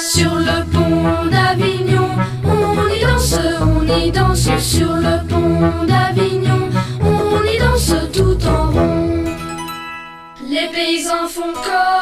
Sur le pont d'Avignon, on y danse, on y danse. Sur le pont d'Avignon, on y danse tout en rond. Les paysans font corps.